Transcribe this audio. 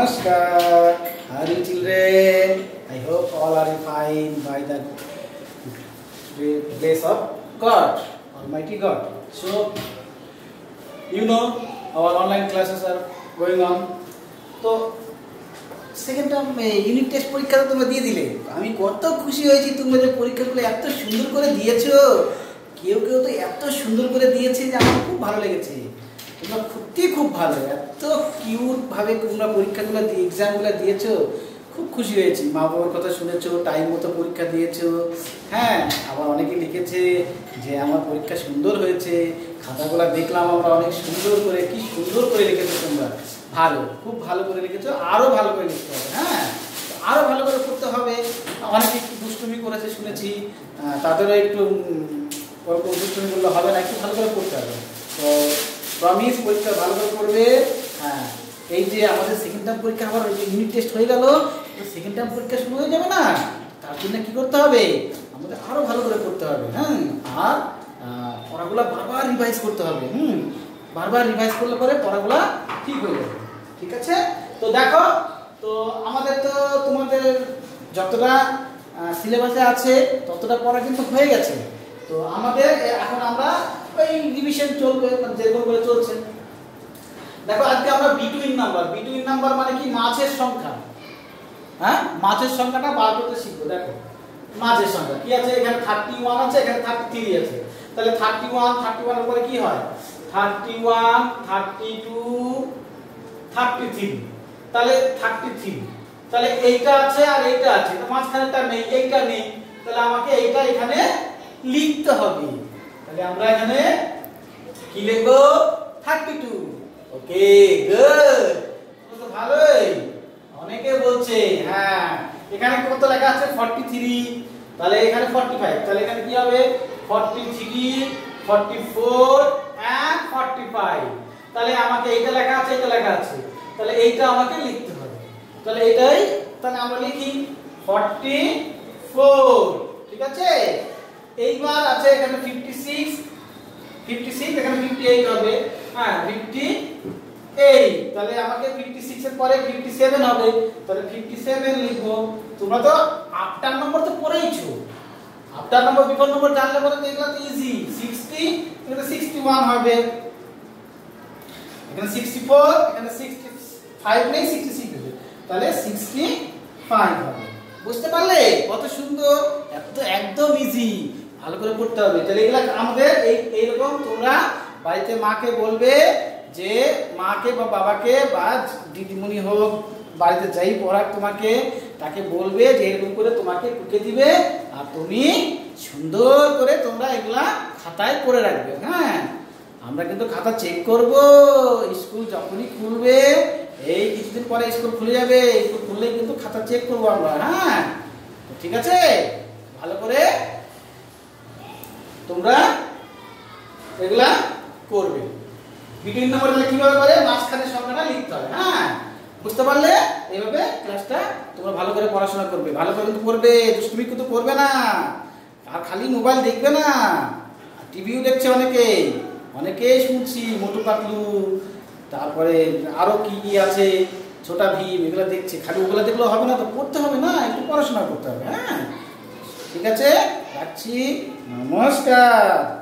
Namaskar. You children? I hope all are fine by the grace of God, Almighty God. So, you know, our online classes are going on. তো second term unit test পরীক্ষাটা তোমরা দিয়ে দিলে আমি কত খুশি হয়েছি তোমরা যে পরীক্ষাগুলো এত সুন্দর করে দিয়েছ কেউ কেউ তো এত সুন্দর করে দিয়েছে যে আমার খুব ভালো লেগেছে তোমরা সত্যি খুব ভালো, এত কিউটভাবে তোমরা পরীক্ষাগুলো দিয়ে এক্সামগুলো দিয়েছ, খুব খুশি হয়েছি। মা বাবার কথা শুনেছো টাইম মতো পরীক্ষা দিয়েছ। হ্যাঁ আবার অনেকে লিখেছে যে আমার পরীক্ষা সুন্দর হয়েছে, খাতাগুলো দেখলাম আমরা অনেক সুন্দর করে, কি সুন্দর করে লিখেছো তোমরা। ভালো, খুব ভালো করে লিখেছো আরও ভালো করে লিখতে হবে হ্যাঁ? আরও ভালো করে করতে হবে। অনেকে একটু দুষ্টুমি করেছে, শুনেছি। তাদেরও একটু ওরকম দুষ্টুমি করলে হবে না, একটু ভালো করে করতে হবে। তো প্রমিস পরীক্ষা ভালো করে করবে হ্যাঁ এই যে আমাদের সেকেন্ড টার্ম পরীক্ষা আবার যে ইউনিট টেস্ট হয়ে গেল সেকেন্ড টার্ম পরীক্ষা শুরু হয়ে যাবে না? তার জন্য কি করতে হবে? আমাদের আরও ভালো করে করতে হবে হ্যাঁ? আর পড়াগুলো বারবার রিভাইজ করতে হবে, হুম? বারবার রিভাইজ করলে পরে পড়াগুলো ঠিক হয়ে যাবে, ঠিক আছে? তো দেখো, তো আমাদের তো তোমাদের যতটা সিলেবাসে আছে, ততটা পড়া কিন্তু হয়ে গেছে। তো আমাদের এখন আমরা ওই রিভিশন চলবে মানে যেরকম করে চলছে। দেখো, আজকে আমরা বিটুইন নাম্বার বিটুইন নাম্বার মানে কি? মাছের সংখ্যা। হ্যাঁ? মাছের সংখ্যাটা বার করতে শিখব, দেখো। মাছের সংখ্যা। কি আছে? এখানে থার্টি ওয়ান আছে, এখানে থার্টি থ্রি আছে। তাহলে থার্টি ওয়ান থার্টি ওয়ানের পরে কি হয়? Thirty one thirty two thirty three তাহলে থার্টি থ্রি তাহলে এইটা আছে আর এইটা আছে। তো মাঝখানেটা নেই, এইটা নেই। তাহলে আমাকে এইটা এখানে লিখতে হবে। তাহলে আমরা এখানে কি লিখব? Thirty two. Okay, good. তো ভালোই। অনেকে বলছে হ্যাঁ এখানে কত লেখা আছে? 43 তাহলে এখানে 45 তাহলে এখানে কি হবে? 43 44 এন্ড 45 তাহলে আমাকে এইটা লেখা আছে এটা লেখা আছে। তাহলে এইটা আমাকে লিখতে হবে। তাহলে এটাই তাহলে আমরা লিখি 44 ঠিক আছে? এইবার আছে এখানে 56 56 এখানে 58 হবে। হ্যাঁ 58 তাহলে আমাকে 56 এর পরে 57 হবে। তাহলে 57 লিখব। তোমরা তো আফটার নম্বর তো পড়েইছো। আফটার নম্বর বিফোর নম্বর জানলে পরে তো এগুলো তো ইজি 60 এখানে 61 হবে। এখানে 64 এখানে 65 নেই 66 হবে তাহলে 65 হবে। বুঝতে পারলে? কত সুন্দর। এত একদম ইজি ভালো করে পড়তে হবে। তাহলে এগুলা আমাদের এই এইরকম তোমরা বাড়িতে মাকে বলবে যে মাকে বা বাবাকে বা দিদিমণি হোক, বাড়িতে যাই পড়ার তোমাকে, তাকে বলবে যে এরকম করে তোমাকে টুকে দিবে আর তুমি সুন্দর করে তোমরা এগুলা খাতায় করে রাখবে হ্যাঁ? আমরা কিন্তু খাতা চেক করব, স্কুল যখনই খুলবে, এই কিছুদিন পরে স্কুল খুলে যাবে, স্কুল খুললে কিন্তু খাতা চেক করব আমরা হ্যাঁ? ঠিক আছে? ভালো করে তোমরা এগুলা করবে। বিটুইন নম্বর তাহলে কীভাবে করে? মাঝখানে সংখ্যাটা লিখতে হবে। হ্যাঁ? বুঝতে পারলে এইভাবে ক্লাসটা তোমরা ভালো করে পড়াশোনা করবে। ভালো করে কিন্তু করবে দুষ্টুমি কিন্তু করবে না। আর খালি মোবাইল দেখবে না। টিভিও দেখছে অনেকে। অনেকেই শুনছি, মোটু পাতলু, তারপরে আরও কি কি আছে, ছোটা ভীম, এগুলো দেখছে। খালি ওগুলো দেখলেও হবে না তো পড়তে হবে না, একটু পড়াশোনা করতে হবে। হ্যাঁ? ঠিক আছে? রাখছি নমস্কার